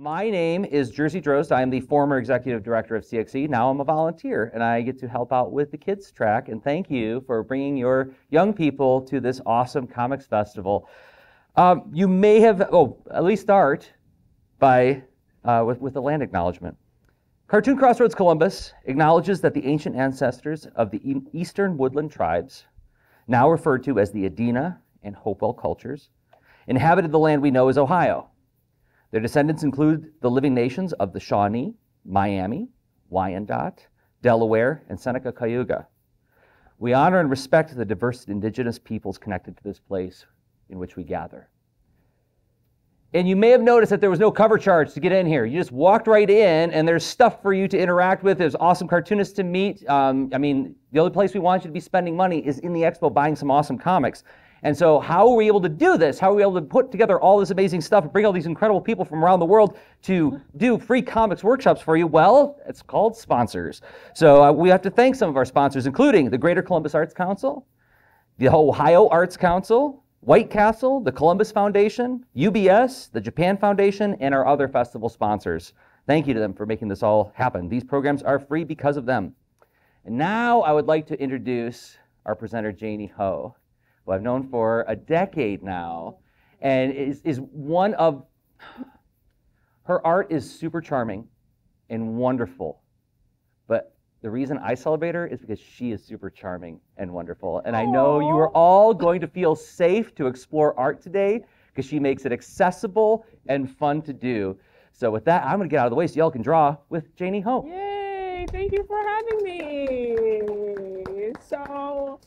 My name is Jersey Drost. I am the former executive director of CXC. Now I'm a volunteer and I get to help out with the kids track. And thank you for bringing your young people to this awesome comics festival. Um, you may have, oh, at least start by uh, with, with the land acknowledgement. Cartoon Crossroads Columbus acknowledges that the ancient ancestors of the eastern woodland tribes, now referred to as the Adena and Hopewell cultures, inhabited the land we know as Ohio. Their descendants include the living nations of the Shawnee, Miami, Wyandot, Delaware, and Seneca Cayuga. We honor and respect the diverse indigenous peoples connected to this place in which we gather. And you may have noticed that there was no cover charge to get in here. You just walked right in, and there's stuff for you to interact with. There's awesome cartoonists to meet. Um, I mean, the only place we want you to be spending money is in the expo buying some awesome comics. And so, how are we able to do this? How are we able to put together all this amazing stuff and bring all these incredible people from around the world to do free comics workshops for you? Well, it's called sponsors. So, uh, we have to thank some of our sponsors, including the Greater Columbus Arts Council, the Ohio Arts Council, White Castle, the Columbus Foundation, UBS, the Japan Foundation, and our other festival sponsors. Thank you to them for making this all happen. These programs are free because of them. And now I would like to introduce our presenter, Jannie Ho, who I've known for a decade now, and is, is one of her art is super charming and wonderful. But the reason I celebrate her is because she is super charming and wonderful. And I know you are all going to feel safe to explore art today because she makes it accessible and fun to do. So with that, I'm going to get out of the way so y'all can draw with Jannie Ho. Yay! Thank you for having me. So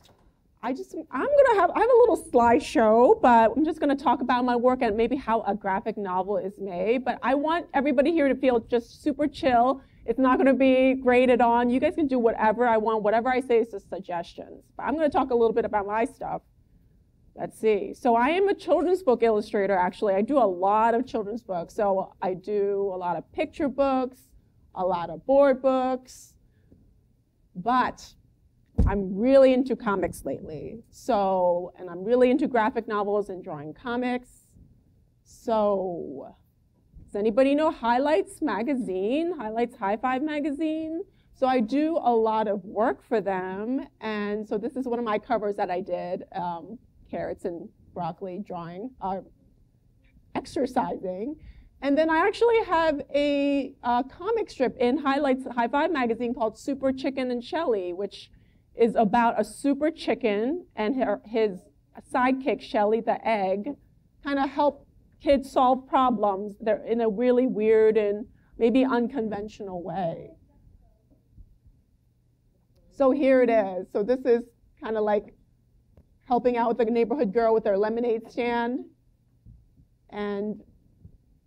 I just I'm gonna have I have a little slideshow, but I'm just gonna talk about my work and maybe how a graphic novel is made. But I want everybody here to feel just super chill it's not going to be graded on. You guys can do whatever I want. Whatever I say is just suggestions. But I'm going to talk a little bit about my stuff. Let's see. So I am a children's book illustrator, actually. I do a lot of children's books. So I do a lot of picture books, a lot of board books. But I'm really into comics lately. So, and I'm really into graphic novels and drawing comics. So does anybody know Highlights Magazine? Highlights High Five Magazine? So I do a lot of work for them. And so this is one of my covers that I did, um, carrots and broccoli drawing, uh, exercising. And then I actually have a uh, comic strip in Highlights High Five magazine called Super Chicken and Shelly, which is about a super chicken and her, his sidekick, Shelly the egg, kind of help kids solve problems they're in a really weird and maybe unconventional way. So here it is. So this is kind of like helping out with a neighborhood girl with their lemonade stand. And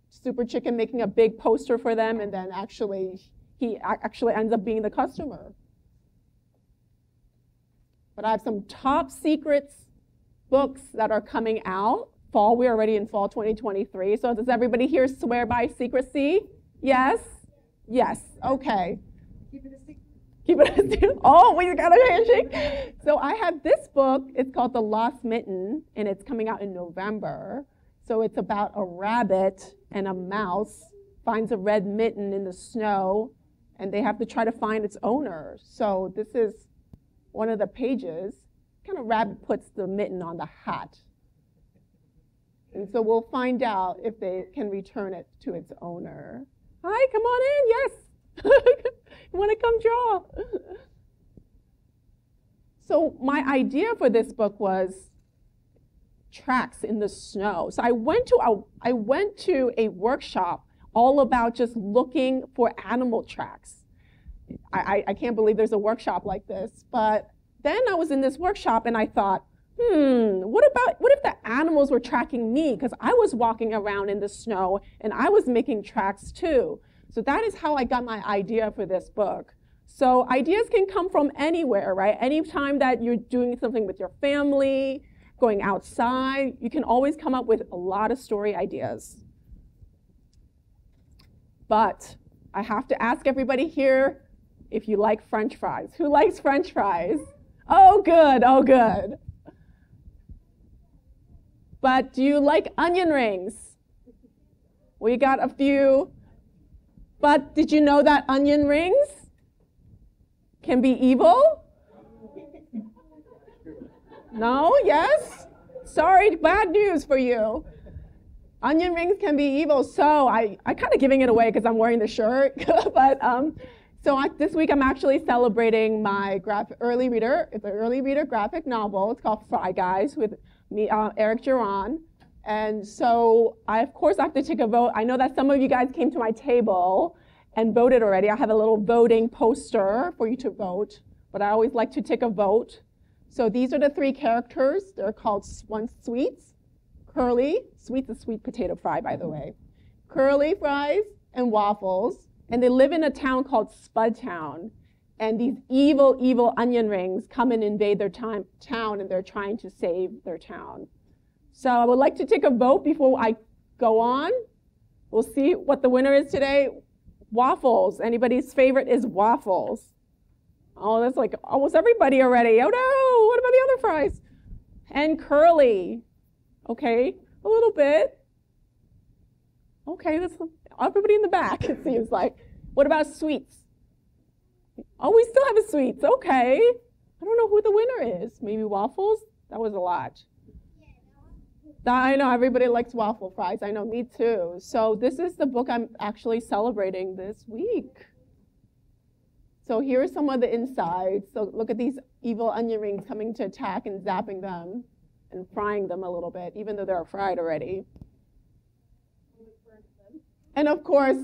Super Chicken making a big poster for them, and then actually, he actually ends up being the customer. But I have some top secrets books that are coming out fall. We're already in fall 2023. So does everybody here swear by secrecy? Yes? Yes. Okay. Keep it a secret. Keep it a secret. Oh, we got a handshake. So I have this book. It's called The Lost Mitten, and it's coming out in November. So it's about a rabbit and a mouse finds a red mitten in the snow, and they have to try to find its owner. So this is one of the pages. Kind of rabbit puts the mitten on the hat. And so we'll find out if they can return it to its owner. Hi, come on in. Yes. you want to come draw? so my idea for this book was tracks in the snow. So I went to a, I went to a workshop all about just looking for animal tracks. I, I, I can't believe there's a workshop like this. But then I was in this workshop and I thought, hmm, what about, what if the animals were tracking me? Because I was walking around in the snow and I was making tracks too. So that is how I got my idea for this book. So ideas can come from anywhere, right? Anytime that you're doing something with your family, going outside, you can always come up with a lot of story ideas. But I have to ask everybody here if you like french fries. Who likes french fries? Oh, good, oh, good. But do you like onion rings? We got a few. But did you know that onion rings can be evil? No? Yes? Sorry, bad news for you. Onion rings can be evil. So I, I kind of giving it away because I'm wearing the shirt. but um, so I, this week I'm actually celebrating my graph, early reader. It's an early reader graphic novel. It's called Fry Guys with me, uh, Eric Duran. And so I, of course, have to take a vote. I know that some of you guys came to my table and voted already. I have a little voting poster for you to vote, but I always like to take a vote. So these are the three characters. They're called one sweets, curly, sweet's a sweet potato fry, by the way, curly fries and waffles. And they live in a town called Spudtown. And these evil, evil onion rings come and invade their time, town, and they're trying to save their town. So I would like to take a vote before I go on. We'll see what the winner is today. Waffles. Anybody's favorite is waffles. Oh, that's like almost everybody already. Oh no, what about the other fries? And curly. Okay, a little bit. Okay, that's everybody in the back, it seems like. What about sweets? Oh, we still have a sweets. Okay. I don't know who the winner is. Maybe waffles? That was a lot. I know everybody likes waffle fries. I know me too. So this is the book I'm actually celebrating this week. So here are some of the insides. So look at these evil onion rings coming to attack and zapping them and frying them a little bit, even though they're fried already. And of course,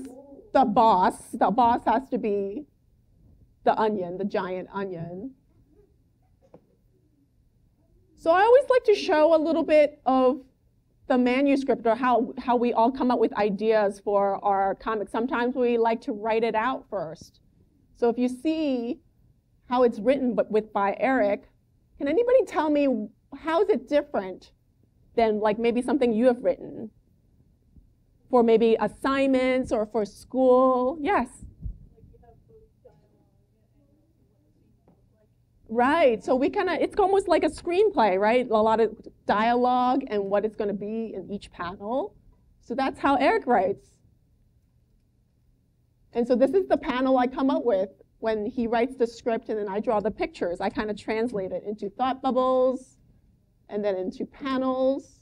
the boss, the boss has to be the onion, the giant onion. So I always like to show a little bit of the manuscript or how, how we all come up with ideas for our comics. Sometimes we like to write it out first. So if you see how it's written but with by Eric, can anybody tell me how is it different than like maybe something you have written? For maybe assignments or for school? Yes. Right. So we kind of, it's almost like a screenplay, right? A lot of dialogue and what it's going to be in each panel. So that's how Eric writes. And so this is the panel I come up with when he writes the script and then I draw the pictures. I kind of translate it into thought bubbles and then into panels.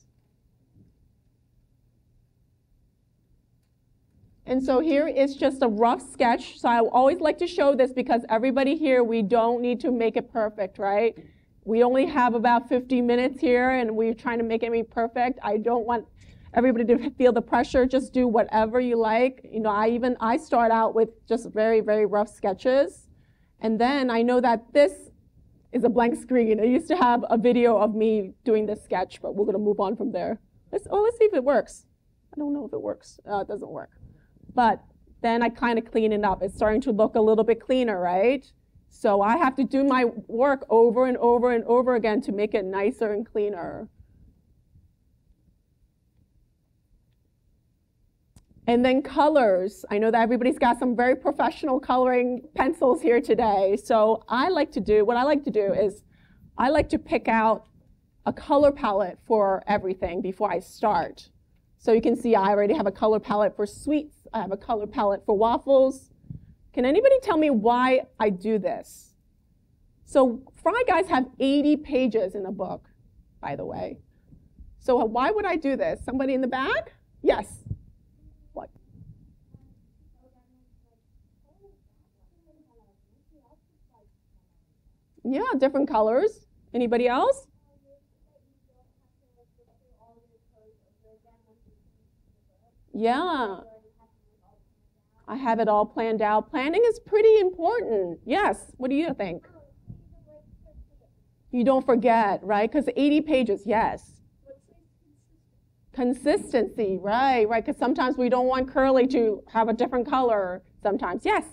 And so here is just a rough sketch. So I always like to show this because everybody here, we don't need to make it perfect, right? We only have about 50 minutes here and we're trying to make it perfect. I don't want everybody to feel the pressure. Just do whatever you like. You know, I even, I start out with just very, very rough sketches. And then I know that this is a blank screen. I used to have a video of me doing this sketch, but we're gonna move on from there. Let's, oh, let's see if it works. I don't know if it works. Uh, it doesn't work. But then I kind of clean it up. It's starting to look a little bit cleaner, right? So I have to do my work over and over and over again to make it nicer and cleaner. And then colors. I know that everybody's got some very professional coloring pencils here today. So I like to do, what I like to do is I like to pick out a color palette for everything before I start. So you can see I already have a color palette for sweets I have a color palette for waffles. Can anybody tell me why I do this? So Fry Guys have 80 pages in a book, by the way. So uh, why would I do this? Somebody in the back? Yes. What? Yeah, different colors. Anybody else? Yeah. I have it all planned out. Planning is pretty important. Yes. What do you think? You don't forget, right? Because 80 pages, yes. Consistency, right, right. Because sometimes we don't want curly to have a different color sometimes. Yes.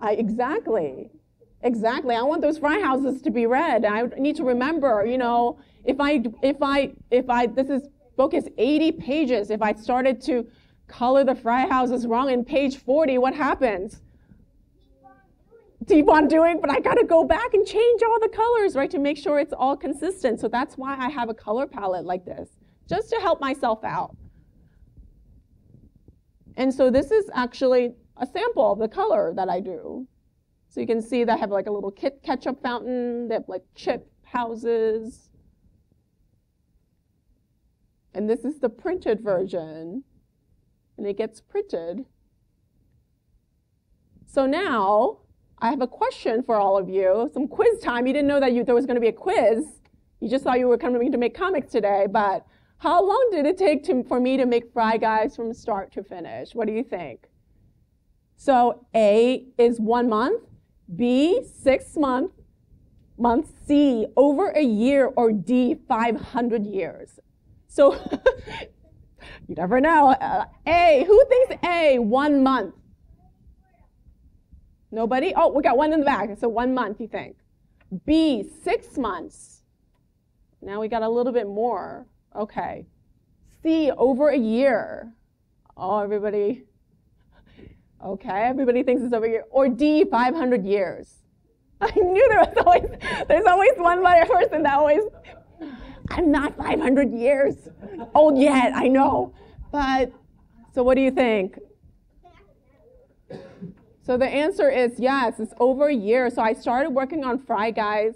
I, exactly. Exactly. I want those fry houses to be red. I need to remember, you know, if I, if I, if I, this is, book is 80 pages. If I started to color the fry houses wrong in page 40, what happens? keep on doing, but I got to go back and change all the colors, right, to make sure it's all consistent. So that's why I have a color palette like this, just to help myself out. And so this is actually a sample of the color that I do. So you can see they have like a little kit ketchup fountain, they have like chip houses. And this is the printed version, and it gets printed. So now I have a question for all of you, some quiz time. You didn't know that you, there was going to be a quiz. You just thought you were coming to make comics today, but how long did it take to, for me to make Fry Guys from start to finish? What do you think? So A is one month, B, six months, month, C, over a year, or D, 500 years. So you never know. Uh, a, who thinks A, one month? Nobody? Oh, we got one in the back. So one month, you think. B, six months. Now we got a little bit more. Okay. C, over a year. Oh, everybody. Okay, everybody thinks it's over year. Or D, 500 years. I knew there was always, there's always one letter person that always, I'm not 500 years old yet, I know. But, so what do you think? So the answer is yes, it's over a year. So I started working on Fry Guys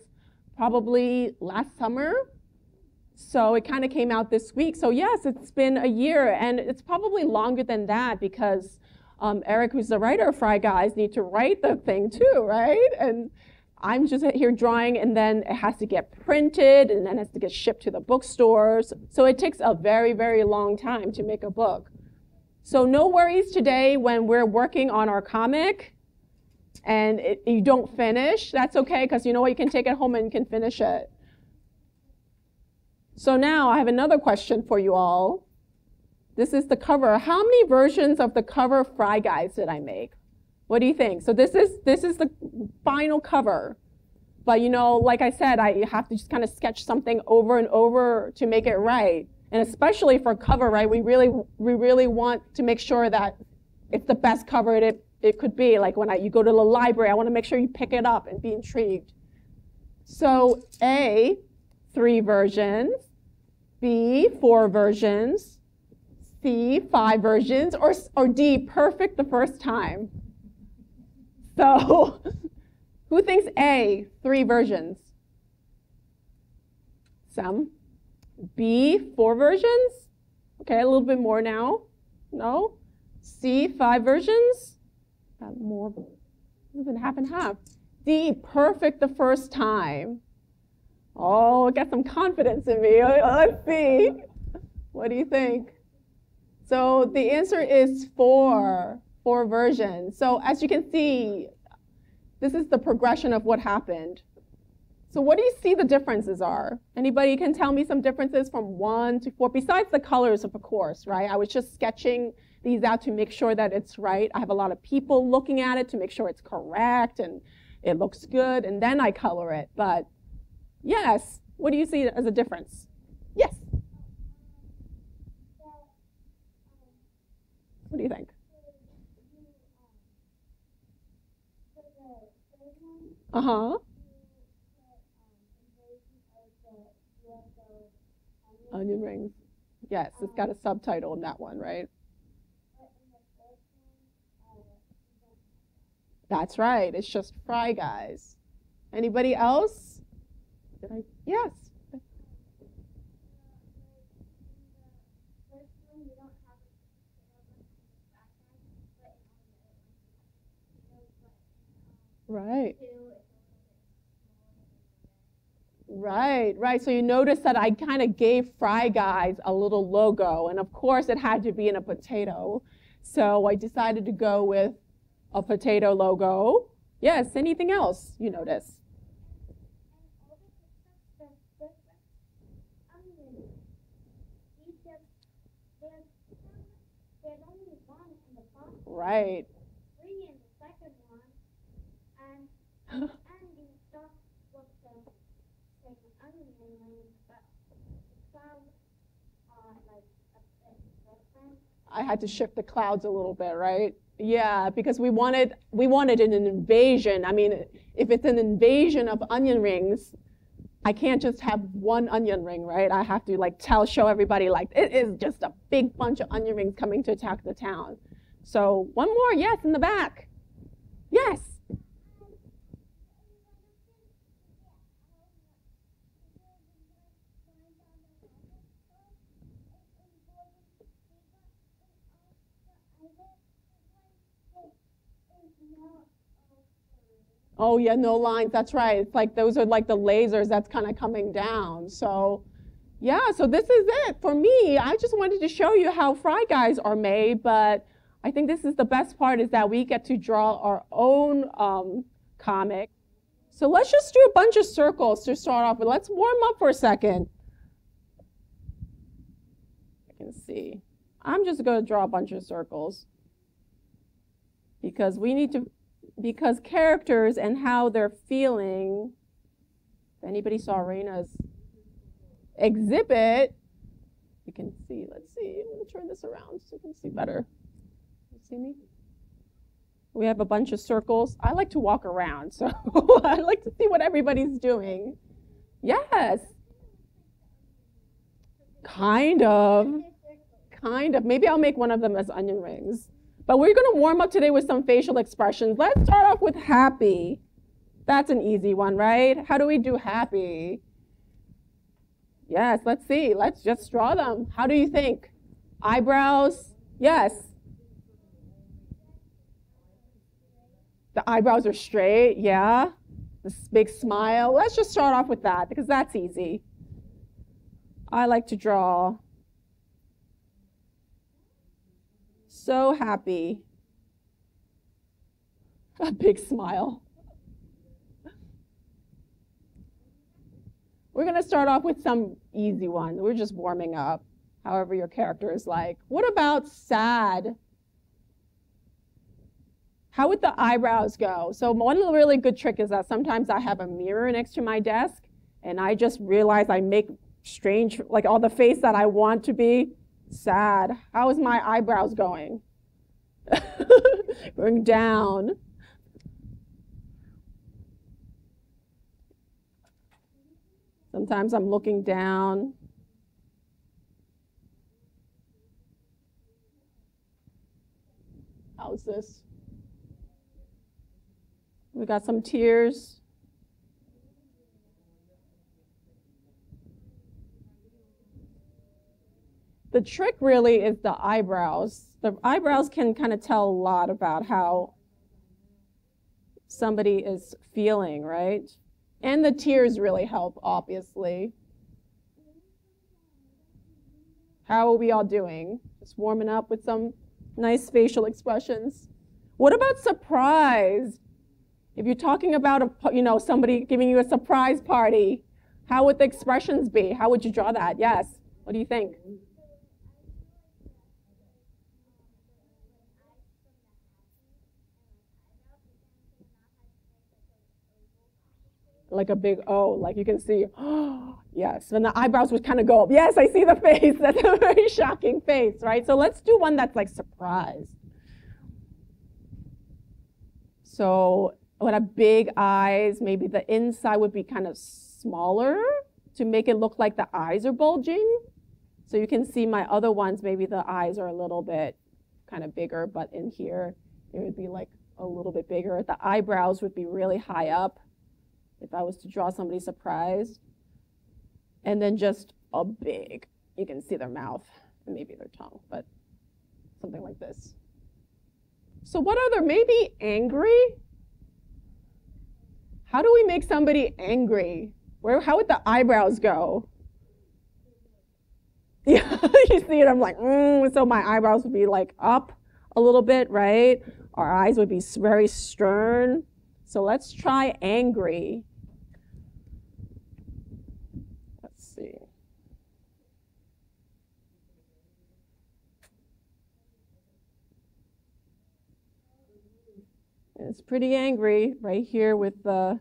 probably last summer. So it kind of came out this week. So yes, it's been a year and it's probably longer than that because um, Eric, who's the writer of Fry Guys, need to write the thing too, right? And I'm just here drawing and then it has to get printed and then it has to get shipped to the bookstores. So it takes a very, very long time to make a book. So no worries today when we're working on our comic and it, you don't finish. That's okay because you know what? You can take it home and you can finish it. So now I have another question for you all. This is the cover. How many versions of the cover Fry Guys did I make? What do you think? So this is this is the final cover. But you know, like I said, I have to just kind of sketch something over and over to make it right. And especially for cover, right? We really, we really want to make sure that it's the best cover it, it could be. Like when I, you go to the library, I want to make sure you pick it up and be intrigued. So A, three versions. B, four versions. C, five versions. Or, or D, perfect the first time. So who thinks A, three versions? Some. B, four versions. Okay, a little bit more now. No? C, five versions. Got more, even half and half. D, perfect the first time. Oh, get some confidence in me. Let's see. What do you think? So the answer is four, four versions. So as you can see, this is the progression of what happened. So what do you see the differences are? Anybody can tell me some differences from one to four, besides the colors of course, right? I was just sketching these out to make sure that it's right. I have a lot of people looking at it to make sure it's correct and it looks good, and then I color it. But yes, what do you see as a difference? Yes? What do you think? Uh-huh. Onion rings. Yes, it's got a subtitle in that one, right? That's right. It's just Fry Guys. Anybody else? Did I? Yes. Right. Right, right. So you notice that I kind of gave Fry Guys a little logo, and of course it had to be in a potato. So I decided to go with a potato logo. Yes, anything else you notice? Right. I had to shift the clouds a little bit, right? Yeah, because we wanted we wanted an invasion. I mean, if it's an invasion of onion rings, I can't just have one onion ring, right? I have to like tell, show everybody like it is just a big bunch of onion rings coming to attack the town. So one more, yes, in the back. Yes. Oh yeah, no lines. That's right. It's like those are like the lasers that's kind of coming down. So yeah, so this is it for me. I just wanted to show you how Fry Guys are made, but I think this is the best part is that we get to draw our own um, comic. So let's just do a bunch of circles to start off with. Let's warm up for a second. I can see. I'm just going to draw a bunch of circles because we need to because characters and how they're feeling. If anybody saw Raina's exhibit, you can see. Let's see. I'm going to turn this around so you can see better. You see me? We have a bunch of circles. I like to walk around, so I like to see what everybody's doing. Yes. Kind of. Kind of. Maybe I'll make one of them as onion rings. But we're going to warm up today with some facial expressions. Let's start off with happy. That's an easy one, right? How do we do happy? Yes, let's see. Let's just draw them. How do you think? Eyebrows? Yes. The eyebrows are straight, yeah. This big smile. Let's just start off with that because that's easy. I like to draw so happy. A big smile. We're going to start off with some easy ones. We're just warming up, however your character is like. What about sad? How would the eyebrows go? So one really good trick is that sometimes I have a mirror next to my desk, and I just realize I make strange, like all the face that I want to be sad. How is my eyebrows going? going down. Sometimes I'm looking down. How's this? We got some tears. The trick really is the eyebrows. The eyebrows can kind of tell a lot about how somebody is feeling, right? And the tears really help, obviously. How are we all doing? Just warming up with some nice facial expressions. What about surprise? If you're talking about a, you know, somebody giving you a surprise party, how would the expressions be? How would you draw that? Yes. What do you think? Like a big O, like you can see, oh, yes. And the eyebrows would kind of go up. Yes, I see the face. That's a very shocking face, right? So let's do one that's like surprised. So what a big eyes, maybe the inside would be kind of smaller to make it look like the eyes are bulging. So you can see my other ones, maybe the eyes are a little bit kind of bigger, but in here it would be like a little bit bigger. The eyebrows would be really high up if I was to draw somebody surprised. And then just a big, you can see their mouth and maybe their tongue, but something like this. So what other, maybe angry? How do we make somebody angry? Where, how would the eyebrows go? Yeah, you see it, I'm like, mm, so my eyebrows would be like up a little bit, right? Our eyes would be very stern. So let's try angry. It's pretty angry right here with the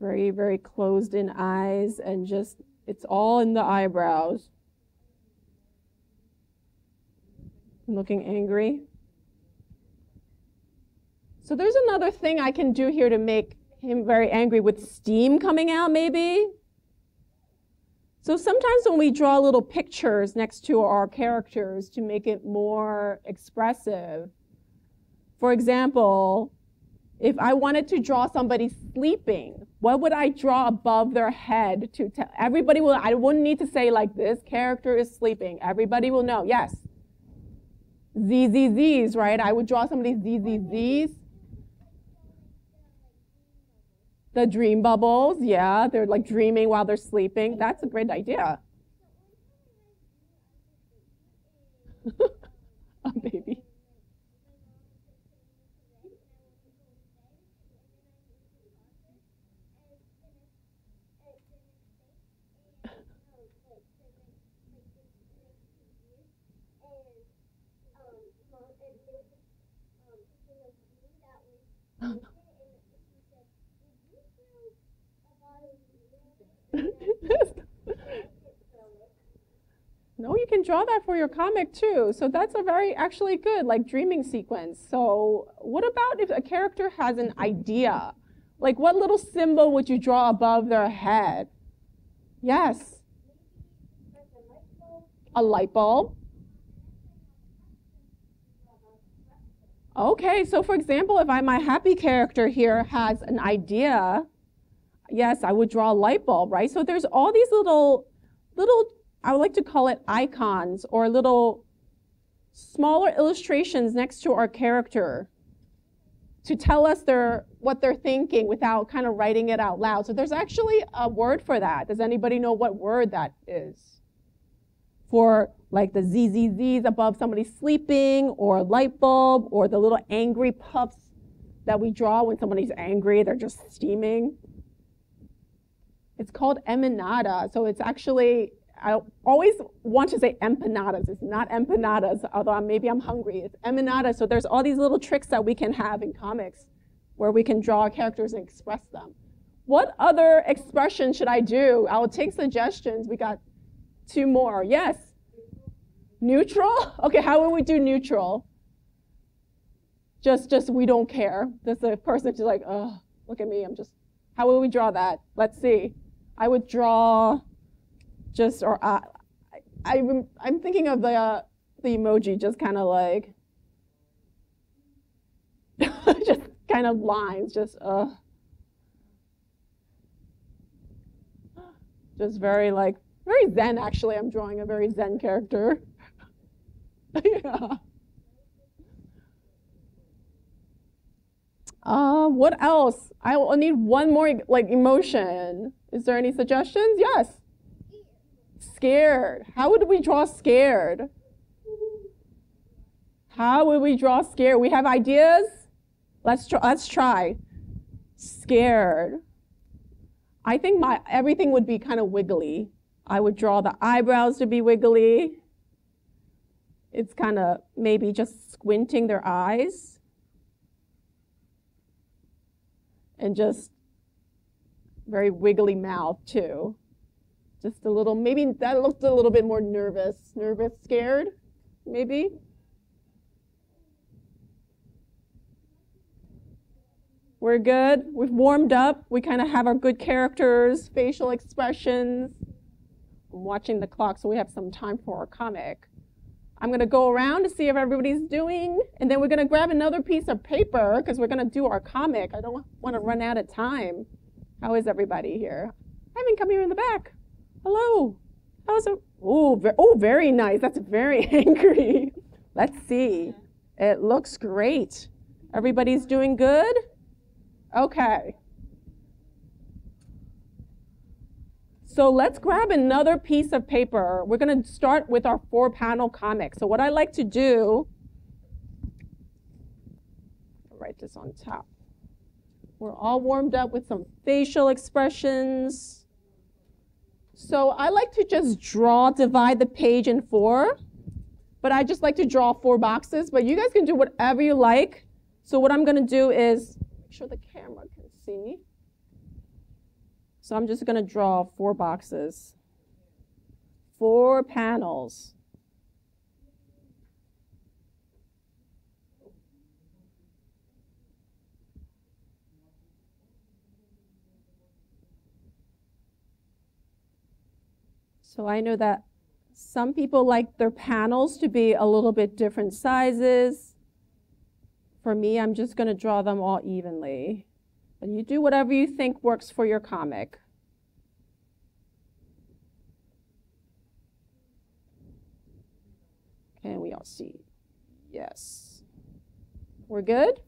very, very closed in eyes and just, it's all in the eyebrows. Looking angry. So there's another thing I can do here to make him very angry with steam coming out, maybe. So sometimes when we draw little pictures next to our characters to make it more expressive, for example, if I wanted to draw somebody sleeping, what would I draw above their head to tell everybody will I wouldn't need to say like this character is sleeping. Everybody will know. Yes. ZZZs, right? I would draw somebody's ZZZs The dream bubbles, yeah, they're like dreaming while they're sleeping. That's a great idea. a baby. No, you can draw that for your comic too. So that's a very actually good like dreaming sequence. So what about if a character has an idea? Like what little symbol would you draw above their head? Yes. A light bulb. Okay, so for example, if I my happy character here has an idea, yes, I would draw a light bulb, right? So there's all these little, little, I would like to call it icons or little smaller illustrations next to our character to tell us their, what they're thinking without kind of writing it out loud. So there's actually a word for that. Does anybody know what word that is? For like the ZZZs above somebody sleeping or light bulb or the little angry puffs that we draw when somebody's angry, they're just steaming. It's called emanata. So it's actually, I always want to say empanadas. It's not empanadas, although maybe I'm hungry. It's emanata. So there's all these little tricks that we can have in comics where we can draw characters and express them. What other expression should I do? I'll take suggestions. We got two more. Yes? Neutral? Okay, how would we do neutral? Just, just we don't care. Just the person just like, oh, look at me. I'm just. How will we draw that? Let's see. I would draw just, or uh, I, I, I'm thinking of the, uh, the emoji just kind of like, just kind of lines, just, uh, just very like, very zen actually. I'm drawing a very zen character. yeah. Uh, what else? I will need one more like emotion. Is there any suggestions? Yes. Scared. How would we draw scared? How would we draw scared? We have ideas? Let's try, let's try. Scared. I think my everything would be kind of wiggly. I would draw the eyebrows to be wiggly. It's kind of maybe just squinting their eyes. And just very wiggly mouth too. Just a little, maybe that looked a little bit more nervous. Nervous, scared, maybe? We're good. We've warmed up. We kind of have our good characters, facial expressions. I'm watching the clock, so we have some time for our comic. I'm going to go around to see if everybody's doing, and then we're going to grab another piece of paper because we're going to do our comic. I don't want to run out of time. How is everybody here? I haven't come here in the back. Hello. How's it? Oh, oh, very nice. That's very angry. Let's see. It looks great. Everybody's doing good? Okay. So let's grab another piece of paper. We're going to start with our four panel comic. So what I like to do, write this on top. We're all warmed up with some facial expressions. So I like to just draw, divide the page in four, but I just like to draw four boxes, but you guys can do whatever you like. So what I'm gonna do is, make sure the camera can see. So I'm just going to draw four boxes, four panels. So I know that some people like their panels to be a little bit different sizes. For me, I'm just going to draw them all evenly. But you do whatever you think works for your comic. Can we all see? Yes. We're good?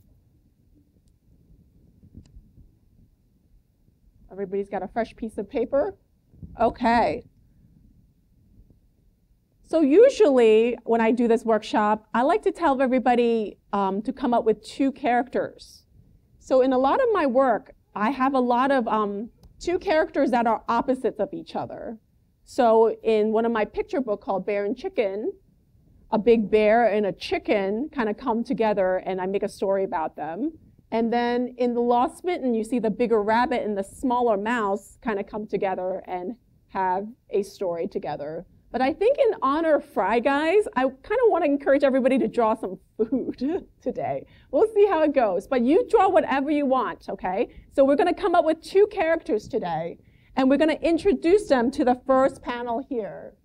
Everybody's got a fresh piece of paper? Okay. So usually when I do this workshop, I like to tell everybody um, to come up with two characters. So in a lot of my work, I have a lot of um, two characters that are opposites of each other. So in one of my picture book called Bear and Chicken, a big bear and a chicken kind of come together and I make a story about them. And then in The Lost Mitten, you see the bigger rabbit and the smaller mouse kind of come together and have a story together. But I think in honor of Fry Guys, I kind of want to encourage everybody to draw some food today. We'll see how it goes. But you draw whatever you want, okay? So we're going to come up with two characters today, and we're going to introduce them to the first panel here.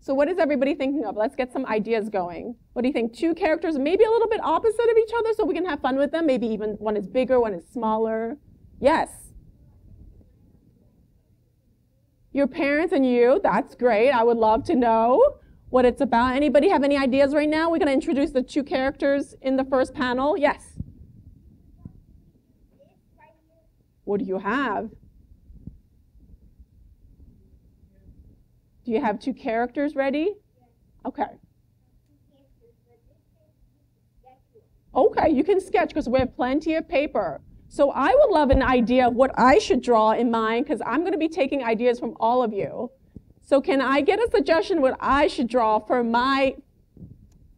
So what is everybody thinking of? Let's get some ideas going. What do you think? Two characters, maybe a little bit opposite of each other so we can have fun with them. Maybe even one is bigger, one is smaller. Yes. Your parents and you, that's great. I would love to know what it's about. Anybody have any ideas right now? We're going to introduce the two characters in the first panel. Yes. What do you have? Do you have two characters ready? Okay. Okay, you can sketch because we have plenty of paper. So I would love an idea of what I should draw in mind because I'm going to be taking ideas from all of you. So can I get a suggestion what I should draw for my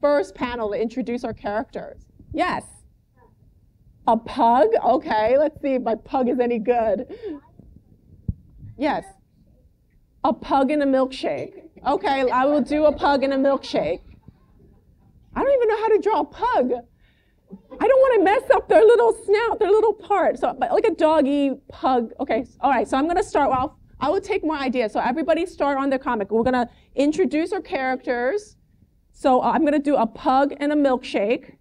first panel to introduce our characters? Yes. A pug? Okay, let's see if my pug is any good. Yes. A pug and a milkshake. Okay, I will do a pug and a milkshake. I don't even know how to draw a pug. I don't want to mess up their little snout, their little part. So, but like a doggy pug. Okay, all right. So I'm going to start. Well, I will take more ideas. So everybody start on their comic. We're going to introduce our characters. So uh, I'm going to do a pug and a milkshake,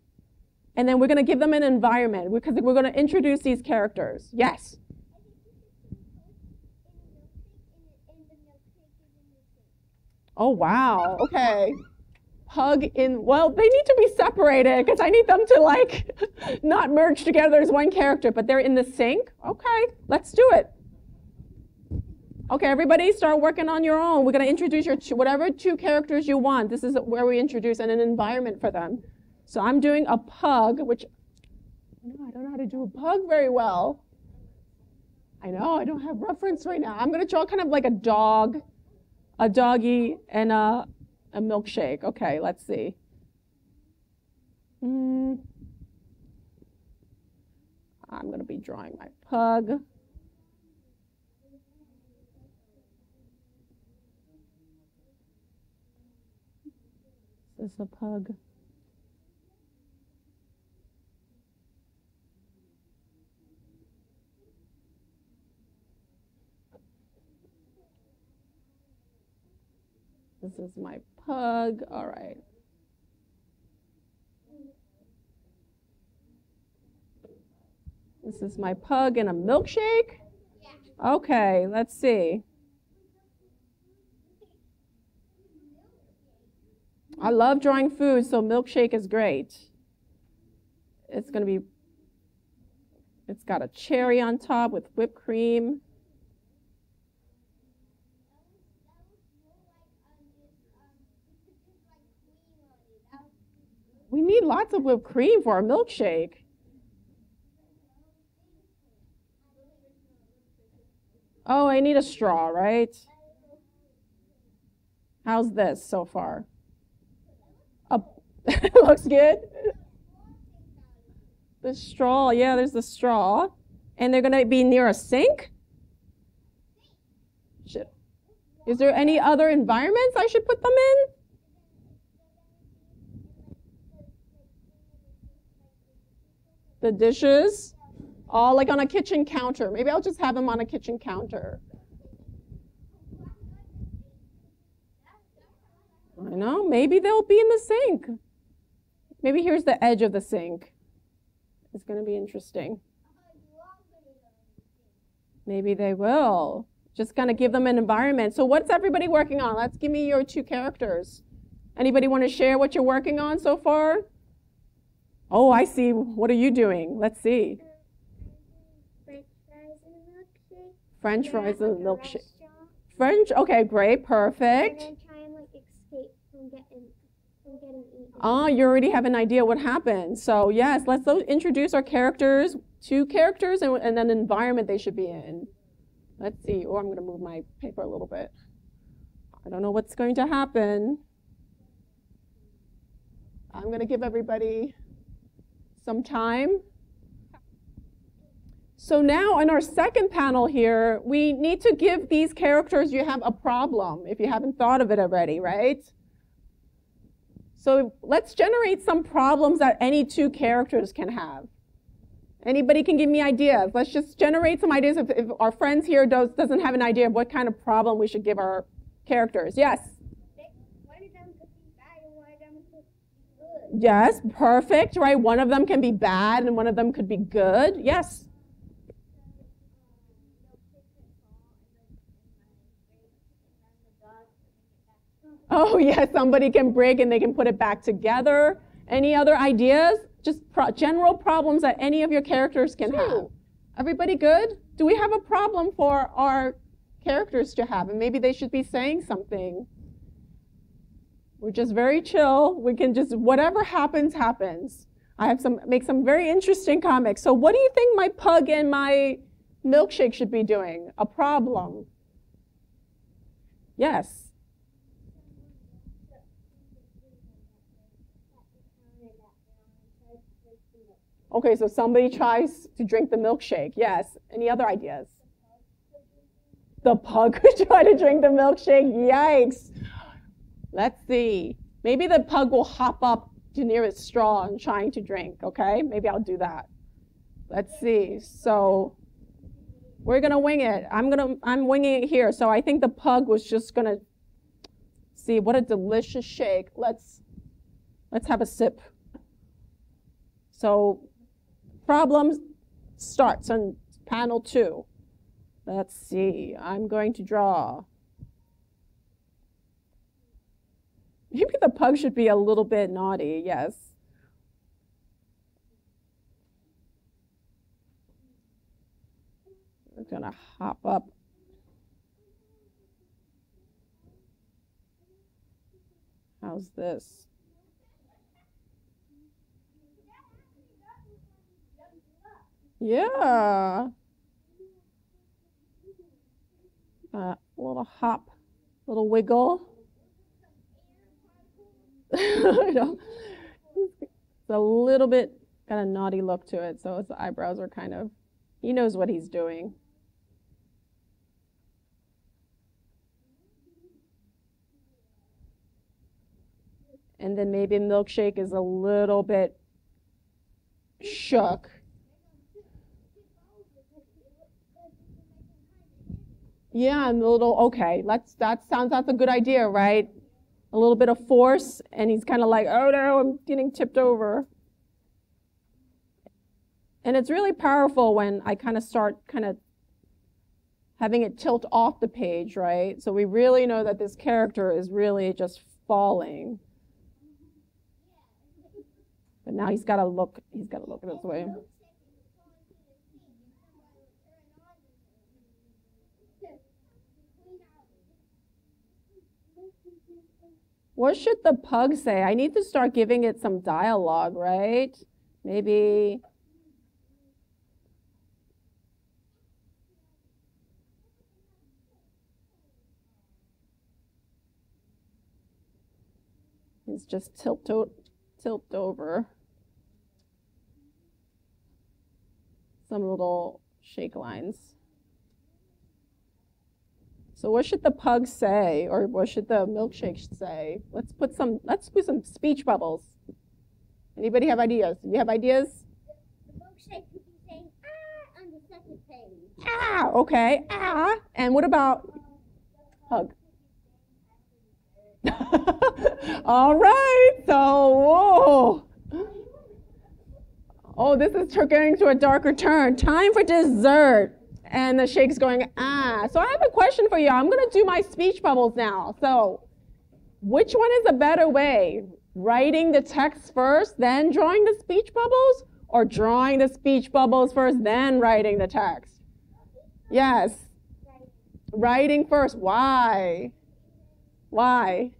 and then we're going to give them an environment because we're going to introduce these characters. Yes. Oh, wow. Okay. Hug in, well, they need to be separated because I need them to like not merge together as one character, but they're in the sink. Okay, let's do it. Okay, everybody start working on your own. We're going to introduce your two, whatever two characters you want. This is where we introduce and an environment for them. So I'm doing a pug, which I don't know how to do a pug very well. I know, I don't have reference right now. I'm going to draw kind of like a dog a doggy, and a, a milkshake. Okay, let's see. Mm. I'm going to be drawing my pug. This is a pug? This is my pug. All right. This is my pug and a milkshake? Okay, let's see. I love drawing food, so milkshake is great. It's going to be, it's got a cherry on top with whipped cream. We need lots of whipped cream for our milkshake. Oh, I need a straw, right? How's this so far? Up. Looks good. The straw, yeah, there's the straw. And they're going to be near a sink? Is there any other environments I should put them in? The dishes, all like on a kitchen counter. Maybe I'll just have them on a kitchen counter. I know, maybe they'll be in the sink. Maybe here's the edge of the sink. It's going to be interesting. Maybe they will. Just going to give them an environment. So what's everybody working on? Let's give me your two characters. Anybody want to share what you're working on so far? Oh, I see. What are you doing? Let's see. French fries and milkshake. French? Okay, great, perfect. And try and like escape from getting from getting eaten. Ah, you already have an idea what happened. So yes, let's introduce our characters, two characters, and, and then an environment they should be in. Let's see. Oh, I'm going to move my paper a little bit. I don't know what's going to happen. I'm going to give everybody some time. So now in our second panel here, we need to give these characters you have a problem if you haven't thought of it already, right? So let's generate some problems that any two characters can have. Anybody can give me ideas. Let's just generate some ideas if, if our friends here does, doesn't have an idea of what kind of problem we should give our characters. Yes? One of them could be bad and one of them could be good. Yes, perfect, right? One of them can be bad and one of them could be good. Yes? Oh, yes, somebody can break and they can put it back together. Any other ideas? Just pro- general problems that any of your characters can have. Everybody good? Do we have a problem for our characters to have? And maybe they should be saying something. We're just very chill. We can just, whatever happens, happens. I have some, make some very interesting comics. So, what do you think my pug and my milkshake should be doing? A problem. Yes. Okay, so somebody tries to drink the milkshake. Yes. Any other ideas? The pug could try to drink the milkshake. Yikes. Let's see. Maybe the pug will hop up to near its straw and trying to drink. Okay, maybe I'll do that. Let's see. So we're gonna wing it. I'm gonna I'm winging it here. So I think the pug was just gonna see what a delicious shake. Let's let's have a sip. So problem starts on panel two. Let's see. I'm going to draw. Maybe the pug should be a little bit naughty, yes. We're gonna hop up. How's this? Yeah. Uh, a little hop, little wiggle. It's a little bit got a naughty look to it, so his eyebrows are kind of. He knows what he's doing. And then maybe milkshake is a little bit shook. Yeah, I'm a little okay. Let's that sounds that's a good idea, right? A little bit of force, and he's kind of like, oh no, I'm getting tipped over. And it's really powerful when I kind of start kind of having it tilt off the page, right? So we really know that this character is really just falling. But now he's got to look. He's got to look this way. What should the pug say? I need to start giving it some dialogue, right? Maybe. He's just tilt, tilt over. Some little shake lines. So what should the pug say, or what should the milkshake say? Let's put some. Let's put some speech bubbles. Anybody have ideas? You have ideas? The milkshake could be saying ah on the second page. Ah, okay. Ah. And what about hug? All right. So, whoa. Oh, this is getting to a darker turn. Time for dessert. And the shake's going, ah. So I have a question for you. I'm going to do my speech bubbles now. So, which one is a better way? Writing the text first, then drawing the speech bubbles? Or drawing the speech bubbles first, then writing the text? Yes. Writing first. Why? Why?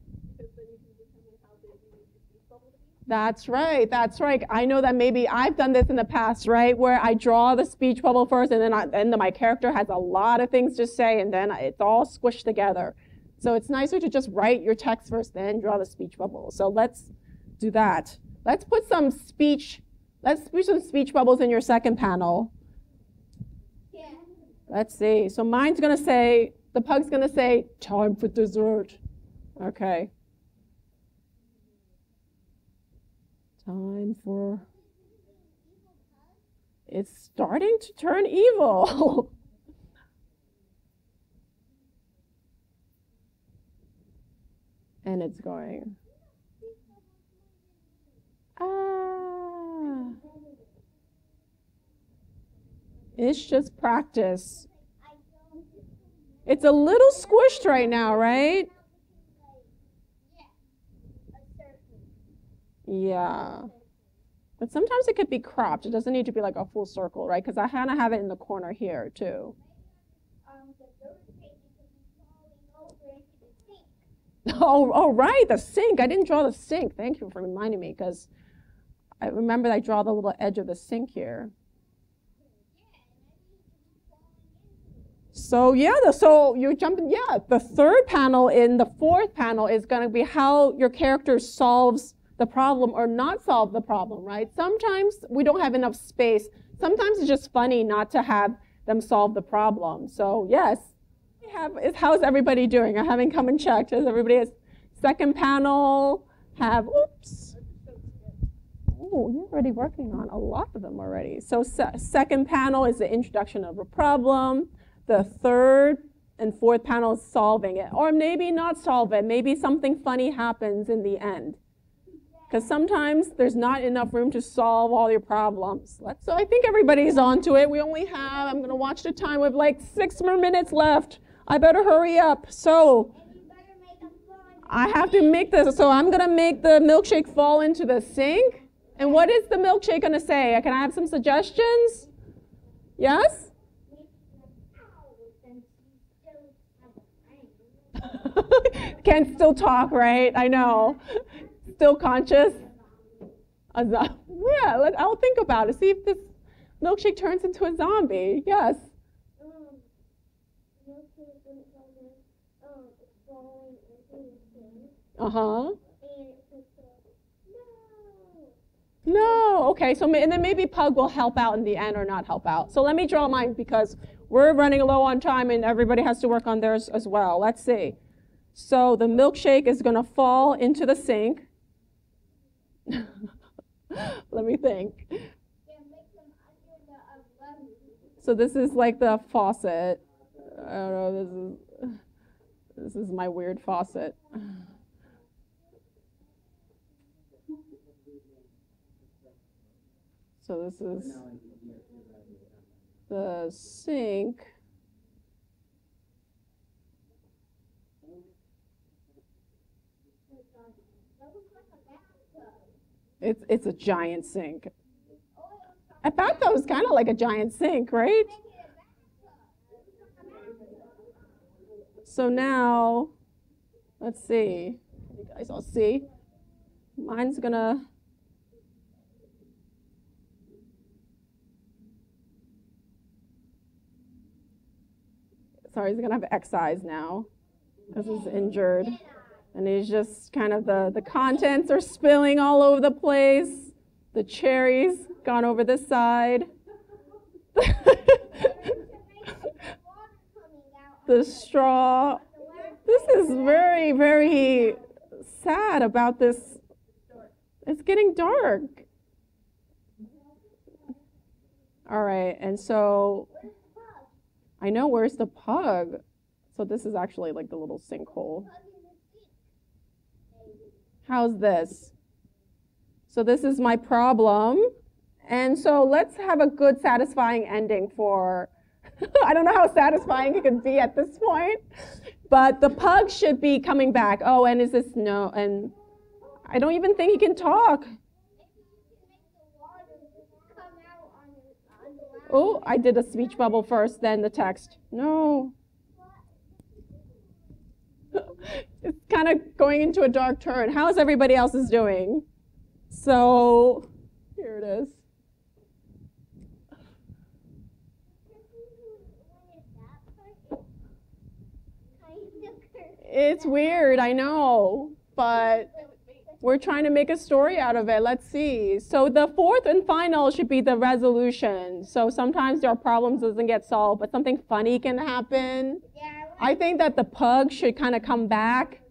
That's right. That's right. I know that maybe I've done this in the past, right? Where I draw the speech bubble first, and then I, and then my character has a lot of things to say, and then it's all squished together. So it's nicer to just write your text first, then draw the speech bubble. So let's do that. Let's put some speech. Let's put some speech bubbles in your second panel. Yeah. Let's see. So mine's gonna say the pug's gonna say time for dessert. Okay. Time for. It's starting to turn evil. and it's going. Ah. It's just practice. It's a little squished right now, right? Yeah. But sometimes it could be cropped. It doesn't need to be like a full circle, right? Because I kind of have it in the corner here too. Oh, oh, right, the sink. I didn't draw the sink. Thank you for reminding me because I remember I draw the little edge of the sink here. So yeah, the, so you're jumping. Yeah, the third panel in the fourth panel is going to be how your character solves the problem or not solve the problem, right? Sometimes we don't have enough space. Sometimes it's just funny not to have them solve the problem. So yes, have how's everybody doing? I haven't come and checked. Is everybody has second panel have oops. Oh, you're already working on a lot of them already. So se second panel is the introduction of a problem. The third and fourth panel is solving it. Or maybe not solve it. Maybe something funny happens in the end because sometimes there's not enough room to solve all your problems. So I think everybody's onto it. We only have, I'm going to watch the time, we have like six more minutes left. I better hurry up. So I have to make this, so I'm going to make the milkshake fall into the sink. And what is the milkshake going to say? Can I have some suggestions? Yes? Can still talk, right? I know still conscious? Yeah, let, I'll think about it. See if this milkshake turns into a zombie. Yes. Uh huh. No. Okay. So and then maybe Pug will help out in the end or not help out. So let me draw mine because we're running low on time and everybody has to work on theirs as well. Let's see. So the milkshake is going to fall into the sink. Let me think. So this is like the faucet. I don't know. This is this is my weird faucet. So this is the sink. It's, it's a giant sink. A bathtub is kind of like a giant sink, right? So now, let's see. You guys all see? Mine's gonna. Sorry, he's gonna have X eyes now because he's injured. And he's just kind of the, the contents are spilling all over the place. The cherries gone over this side. the straw. This is very, very sad about this. It's getting dark. All right, and so I know where's the pug. So this is actually like the little sinkhole. How's this? So this is my problem. And so let's have a good, satisfying ending for, I don't know how satisfying it could be at this point, but the pug should be coming back. Oh, and is this, no, and I don't even think he can talk. Oh, I did a speech bubble first, then the text. No. it's kind of going into a dark turn. How is everybody else's doing? So here it is. It's weird, I know, but we're trying to make a story out of it. Let's see. So the fourth and final should be the resolution. So sometimes there are problems doesn't get solved, but something funny can happen. I think that the pug should kind of come back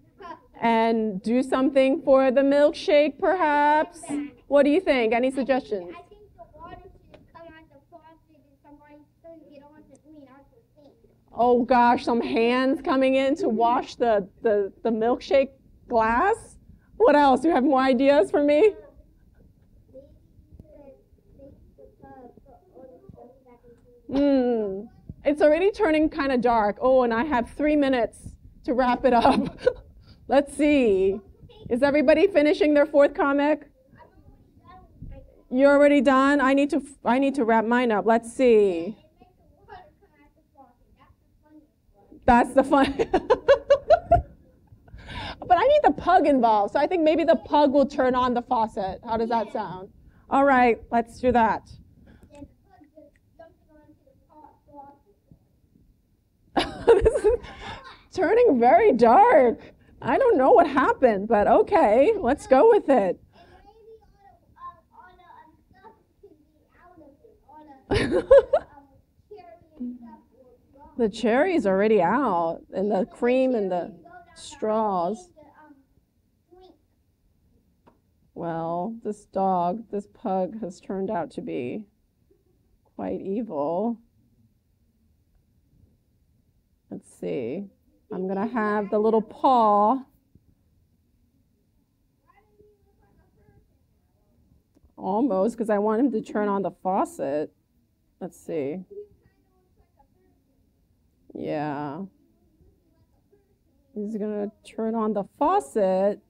and do something for the milkshake, perhaps. What do you think? Any suggestions? I think the water should come out the faucet and somebody should get on to clean out the sink. Oh gosh, some hands coming in to wash the, the, the milkshake glass. What else? Do you have more ideas for me? Hmm. It's already turning kind of dark. Oh, and I have three minutes to wrap it up. Let's see. Is everybody finishing their fourth comic? You're already done. I need to. I need to wrap mine up. Let's see. That's the fun. but I need the pug involved. So I think maybe the pug will turn on the faucet. How does that sound? All right, let's do that. this is turning very dark. I don't know what happened, but okay, let's go with it. the cherry's already out, and the cream and the straws. Well, this dog, this pug, has turned out to be quite evil. Let's see. I'm going to have the little paw. Almost, because I want him to turn on the faucet. Let's see. Yeah. He's going to turn on the faucet.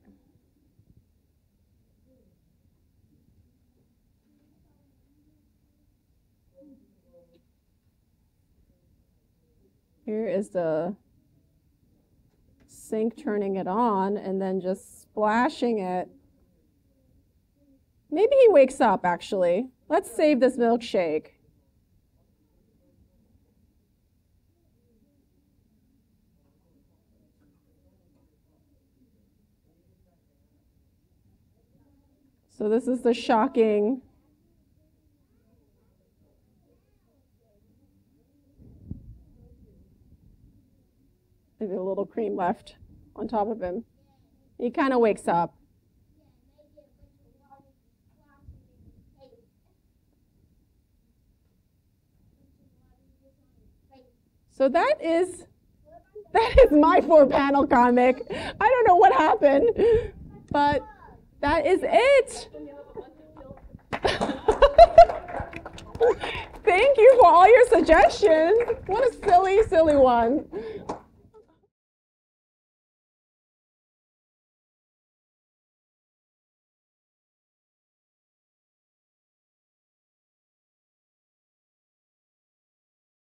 Here is the sink turning it on and then just splashing it. Maybe he wakes up actually. Let's save this milkshake. So this is the shocking a little cream left on top of him. He kind of wakes up. So that is that is my four panel comic. I don't know what happened, but that is it. Thank you for all your suggestions. What a silly, silly one.